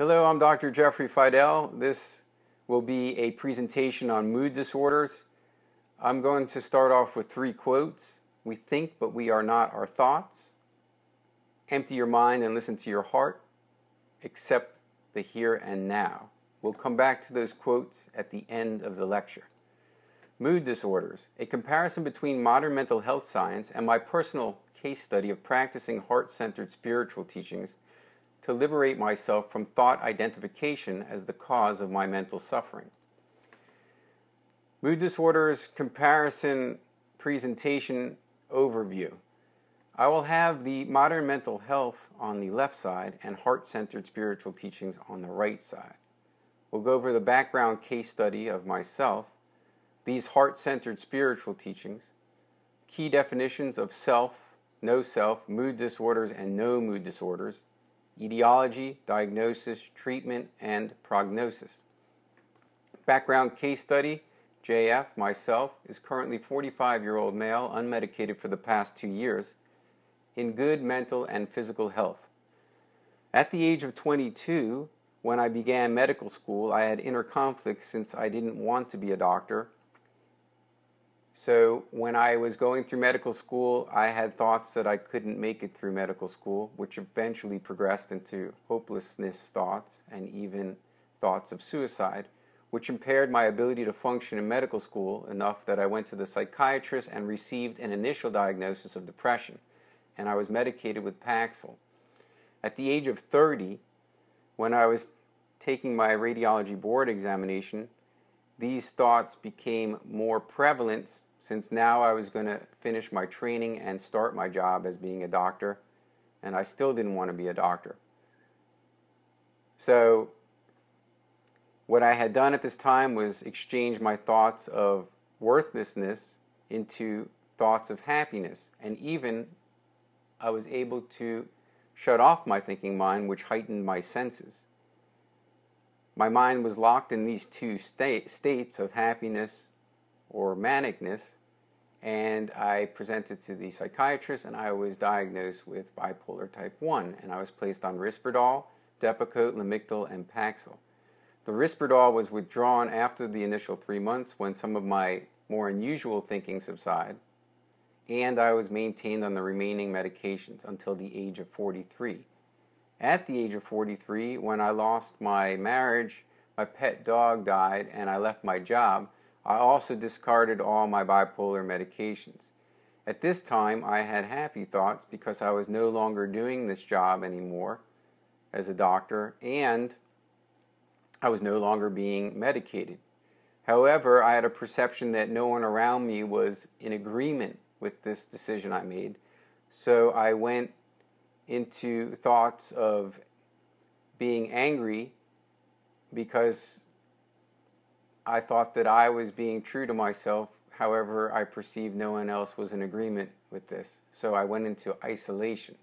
Hello, I'm Dr. Jeffrey Fidel. This will be a presentation on mood disorders. I'm going to start off with three quotes. We think, but we are not our thoughts. Empty your mind and listen to your heart. Accept the here and now. We'll come back to those quotes at the end of the lecture. Mood disorders, a comparison between modern mental health science and my personal case study of practicing heart centered spiritual teachings to liberate myself from thought identification as the cause of my mental suffering. Mood disorders comparison presentation overview. I will have the modern mental health on the left side and heart centered spiritual teachings on the right side. We'll go over the background case study of myself, these heart centered spiritual teachings, key definitions of self, no self, mood disorders, and no mood disorders, etiology, diagnosis, treatment, and prognosis. Background case study JF, myself, is currently 45 year old male, unmedicated for the past two years, in good mental and physical health. At the age of 22, when I began medical school, I had inner conflicts since I didn't want to be a doctor. So, when I was going through medical school, I had thoughts that I couldn't make it through medical school, which eventually progressed into hopelessness thoughts and even thoughts of suicide, which impaired my ability to function in medical school enough that I went to the psychiatrist and received an initial diagnosis of depression, and I was medicated with Paxil. At the age of 30, when I was taking my radiology board examination, these thoughts became more prevalent since now I was going to finish my training and start my job as being a doctor, and I still didn't want to be a doctor. So, what I had done at this time was exchange my thoughts of worthlessness into thoughts of happiness, and even I was able to shut off my thinking mind, which heightened my senses. My mind was locked in these two state, states of happiness or manicness, and I presented to the psychiatrist, and I was diagnosed with bipolar type 1, and I was placed on Risperdal, Depakote, Lamictal, and Paxil. The Risperdal was withdrawn after the initial three months when some of my more unusual thinking subsided and I was maintained on the remaining medications until the age of 43. At the age of 43, when I lost my marriage, my pet dog died, and I left my job, I also discarded all my bipolar medications. At this time, I had happy thoughts because I was no longer doing this job anymore as a doctor, and I was no longer being medicated. However, I had a perception that no one around me was in agreement with this decision I made. So I went into thoughts of being angry because I thought that I was being true to myself. However, I perceived no one else was in agreement with this. So I went into isolation.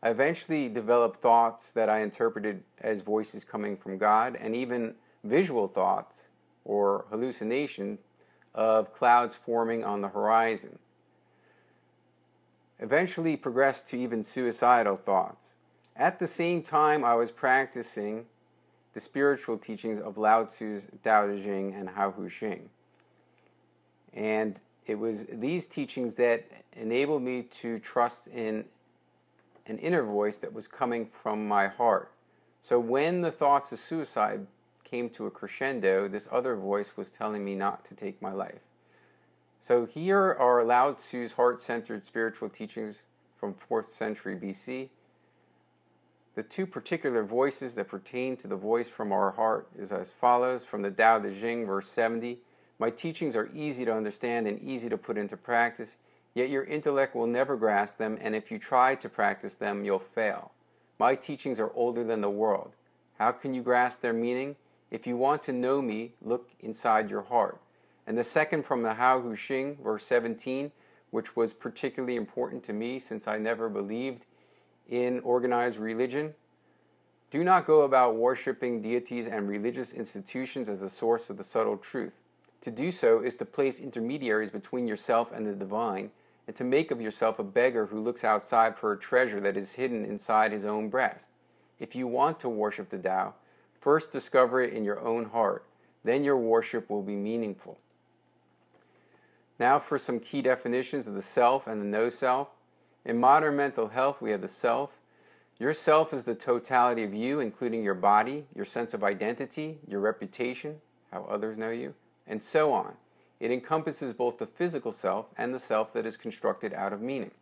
I eventually developed thoughts that I interpreted as voices coming from God and even visual thoughts or hallucination of clouds forming on the horizon eventually progressed to even suicidal thoughts. At the same time, I was practicing the spiritual teachings of Lao Tzu's Tao Te Ching and Hua Hu Ching. And it was these teachings that enabled me to trust in an inner voice that was coming from my heart. So when the thoughts of suicide came to a crescendo, this other voice was telling me not to take my life. So here are Lao Tzu's heart-centered spiritual teachings from 4th century BC. The two particular voices that pertain to the voice from our heart is as follows from the Tao Te Ching, verse 70. My teachings are easy to understand and easy to put into practice, yet your intellect will never grasp them, and if you try to practice them, you'll fail. My teachings are older than the world. How can you grasp their meaning? If you want to know me, look inside your heart. And the second from the Hua Hu Ching, verse 17, which was particularly important to me since I never believed in organized religion. Do not go about worshiping deities and religious institutions as the source of the subtle truth. To do so is to place intermediaries between yourself and the divine, and to make of yourself a beggar who looks outside for a treasure that is hidden inside his own breast. If you want to worship the Tao, first discover it in your own heart. Then your worship will be meaningful. Now for some key definitions of the self and the no self. In modern mental health, we have the self. Your self is the totality of you, including your body, your sense of identity, your reputation, how others know you, and so on. It encompasses both the physical self and the self that is constructed out of meaning.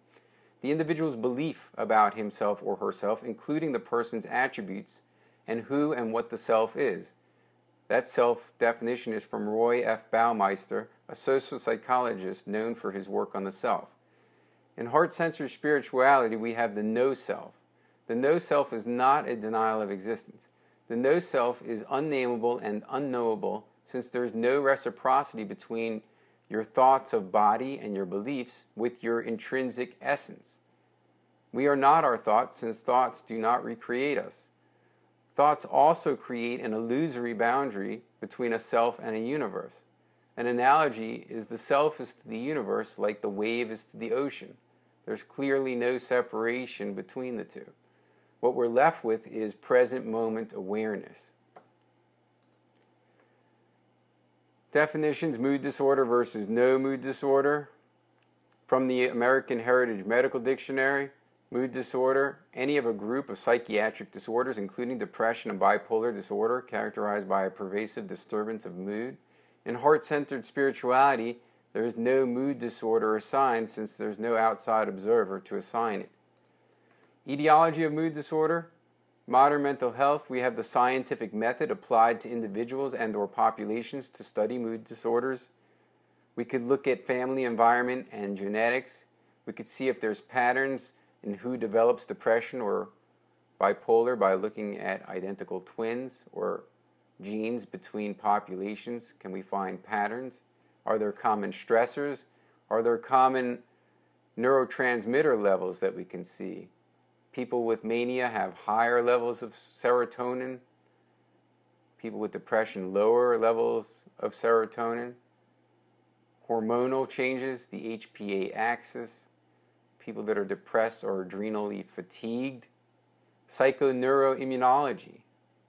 The individual's belief about himself or herself, including the person's attributes and who and what the self is. That self definition is from Roy F. Baumeister, a social psychologist known for his work on the self. In heart centered spirituality, we have the no self. The no self is not a denial of existence. The no self is unnameable and unknowable since there is no reciprocity between your thoughts of body and your beliefs with your intrinsic essence. We are not our thoughts since thoughts do not recreate us. Thoughts also create an illusory boundary between a self and a universe. An analogy is the self is to the universe like the wave is to the ocean. There's clearly no separation between the two. What we're left with is present moment awareness. Definitions mood disorder versus no mood disorder. From the American Heritage Medical Dictionary, mood disorder, any of a group of psychiatric disorders, including depression and bipolar disorder, characterized by a pervasive disturbance of mood. In heart centered spirituality, there is no mood disorder assigned since there's no outside observer to assign it. Etiology of mood disorder. Modern mental health, we have the scientific method applied to individuals and or populations to study mood disorders. We could look at family environment and genetics. We could see if there's patterns in who develops depression or bipolar by looking at identical twins or genes between populations? Can we find patterns? Are there common stressors? Are there common neurotransmitter levels that we can see? People with mania have higher levels of serotonin. People with depression, lower levels of serotonin. Hormonal changes, the HPA axis people that are depressed or adrenally fatigued. Psychoneuroimmunology.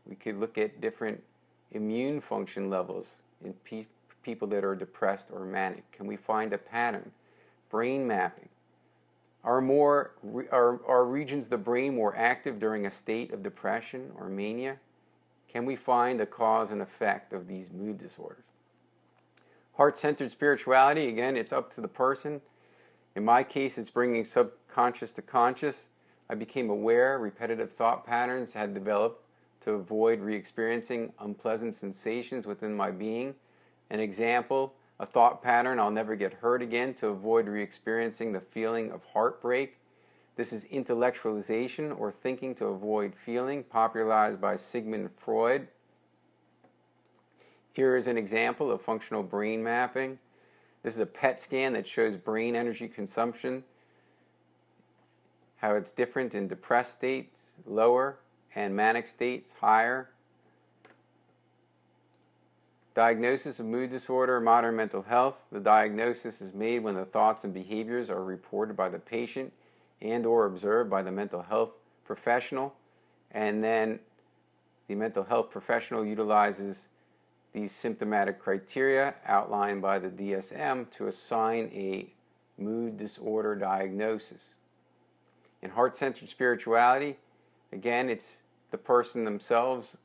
We could look at different immune function levels in pe- people that are depressed or manic. Can we find a pattern? Brain mapping. Are, more, are, are regions of the brain more active during a state of depression or mania? Can we find the cause and effect of these mood disorders? Heart centered spirituality, again, it's up to the person in my case, it's bringing subconscious to conscious. I became aware repetitive thought patterns had developed to avoid re experiencing unpleasant sensations within my being. An example, a thought pattern I'll never get hurt again to avoid re experiencing the feeling of heartbreak. This is intellectualization or thinking to avoid feeling, popularized by Sigmund Freud. Here is an example of functional brain mapping. This is a PET scan that shows brain energy consumption, how it's different in depressed states, lower, and manic states, higher. Diagnosis of mood disorder, modern mental health. The diagnosis is made when the thoughts and behaviors are reported by the patient and or observed by the mental health professional. And then the mental health professional utilizes these symptomatic criteria outlined by the DSM to assign a mood disorder diagnosis. In heart centered spirituality, again, it's the person themselves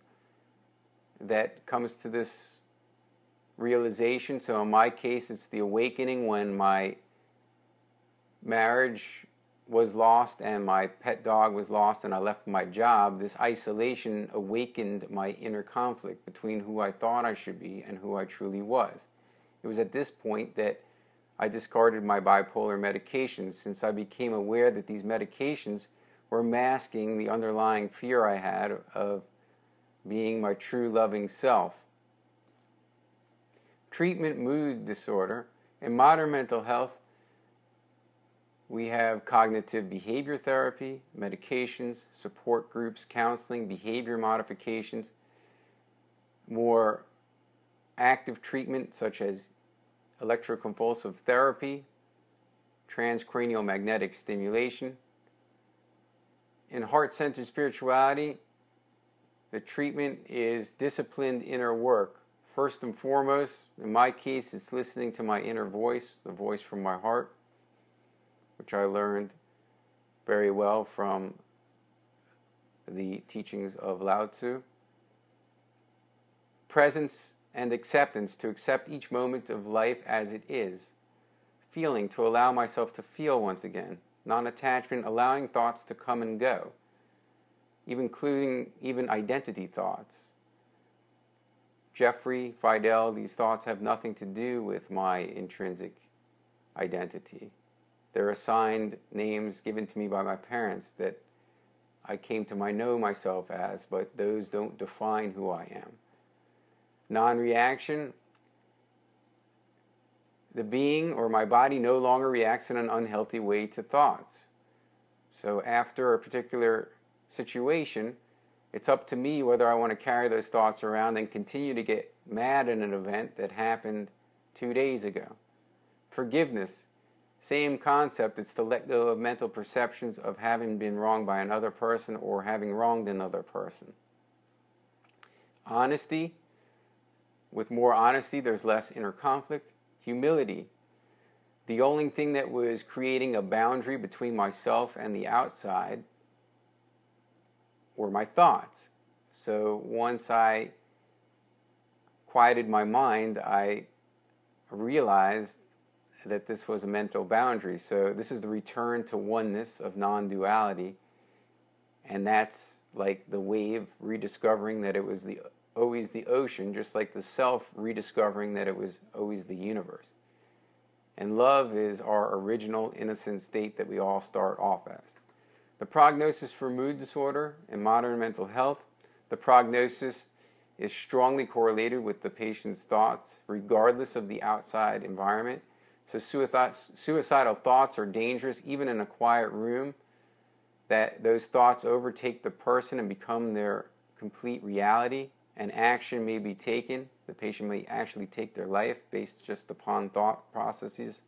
that comes to this realization. So, in my case, it's the awakening when my marriage was lost and my pet dog was lost and I left my job, this isolation awakened my inner conflict between who I thought I should be and who I truly was. It was at this point that I discarded my bipolar medications since I became aware that these medications were masking the underlying fear I had of being my true loving self. Treatment mood disorder. In modern mental health, we have cognitive behavior therapy, medications, support groups, counseling, behavior modifications, more active treatment such as electroconvulsive therapy, transcranial magnetic stimulation. In heart centered spirituality, the treatment is disciplined inner work. First and foremost, in my case, it's listening to my inner voice, the voice from my heart, which I learned very well from the teachings of Lao Tzu. Presence and acceptance to accept each moment of life as it is. Feeling to allow myself to feel once again. Non attachment, allowing thoughts to come and go, even including even identity thoughts. Jeffrey, Fidel, these thoughts have nothing to do with my intrinsic identity. They're assigned names given to me by my parents that I came to my know myself as, but those don't define who I am. Non reaction, the being or my body no longer reacts in an unhealthy way to thoughts. So after a particular situation, it's up to me whether I want to carry those thoughts around and continue to get mad at an event that happened two days ago. Forgiveness, same concept, it's to let go of mental perceptions of having been wronged by another person or having wronged another person. Honesty, with more honesty, there's less inner conflict. Humility, the only thing that was creating a boundary between myself and the outside were my thoughts. So once I quieted my mind, I realized that this was a mental boundary. So this is the return to oneness of non duality. And that's like the wave rediscovering that it was the always the ocean, just like the self rediscovering that it was always the universe. And love is our original innocent state that we all start off as. The prognosis for mood disorder in modern mental health, the prognosis is strongly correlated with the patient's thoughts, regardless of the outside environment. So suicidal thoughts are dangerous even in a quiet room. That those thoughts overtake the person and become their complete reality, and action may be taken. The patient may actually take their life based just upon thought processes.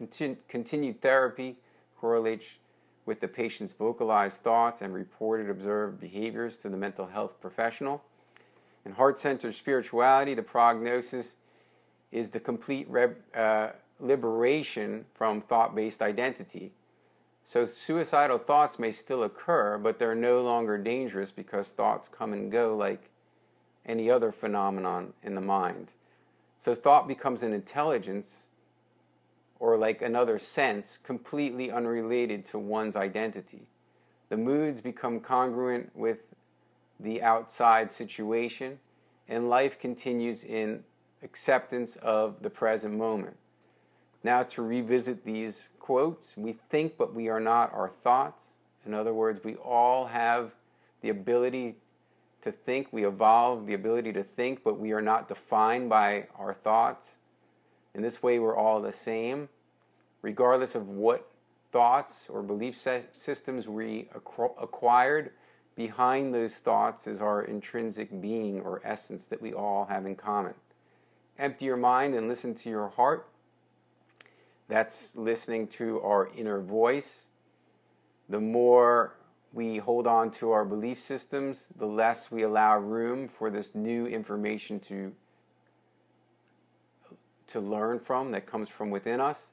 Continu- continued therapy correlates with the patient's vocalized thoughts and reported observed behaviors to the mental health professional. In heart centered spirituality, the prognosis is the complete re- uh, liberation from thought based identity. So, suicidal thoughts may still occur, but they're no longer dangerous because thoughts come and go like any other phenomenon in the mind. So, thought becomes an intelligence or like another sense completely unrelated to one's identity. The moods become congruent with the outside situation, and life continues in acceptance of the present moment. Now, to revisit these quotes, we think, but we are not our thoughts. In other words, we all have the ability to think. We evolve the ability to think, but we are not defined by our thoughts. In this way, we're all the same, regardless of what thoughts or belief systems we acquired. Behind those thoughts is our intrinsic being or essence that we all have in common. Empty your mind and listen to your heart. That's listening to our inner voice. The more we hold on to our belief systems, the less we allow room for this new information to to learn from that comes from within us.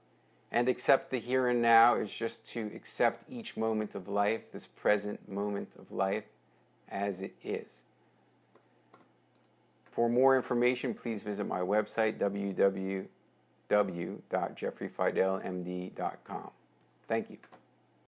And accept the here and now is just to accept each moment of life, this present moment of life, as it is. For more information, please visit my website, www.jeffreyfidelmd.com. Thank you.